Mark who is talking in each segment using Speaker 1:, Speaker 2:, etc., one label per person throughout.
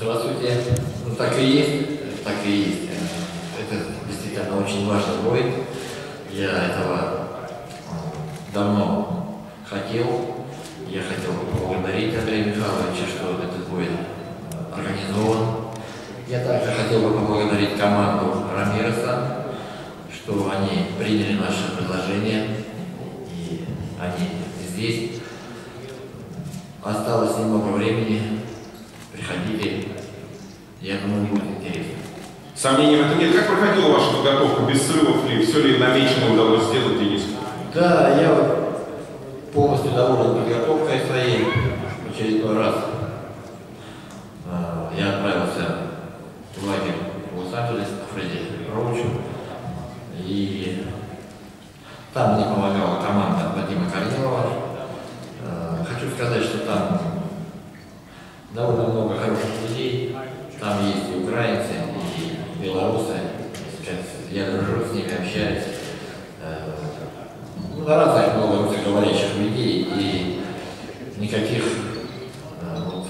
Speaker 1: Здравствуйте. Ну, так и есть, так и есть. Это действительно очень важный бой. Я этого э, давно хотел. Я хотел поблагодарить Андрея Михайловича, что этот бой организован. Я также хотел бы поблагодарить команду Рамиреса, что они приняли наше предложение, и они здесь. Осталось немного времени, я думаю, будет интересно.
Speaker 2: Сомнений в этом нет. Как проходила ваша подготовка? Без срывов ли? Все ли намечено удалось сделать, Денис?
Speaker 1: Да, я вот полностью доволен подготовкой своей в очередной раз. А, Я отправился в лагерь в Лос-Анджелес к Фредди Роучу. И там мне помогала команда Вадима Корнилова. А, Хочу сказать, что там довольно много хороших людей. Там есть и украинцы, и белорусы. Сейчас я дружу с ними, общаюсь. Э, ну, на разных много русскоговорящих людей и никаких, э, вот,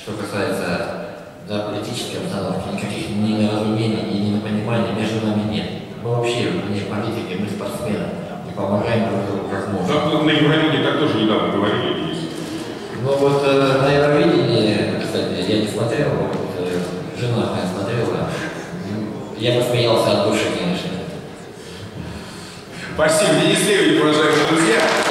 Speaker 1: что касается да, политической обстановки, никаких ни неразумений, ни недопониманий между нами нет. Мы вообще не политики, мы спортсмены и помогаем друг другу как можем.
Speaker 2: Да, на Евровидении так тоже недавно говорили, Денис.
Speaker 1: Ну вот э, на Евровидении, я не смотрел, вот, э, жена моя смотрела. Я посмеялся от души, конечно.
Speaker 2: Спасибо, Денис Левин, уважаемые друзья.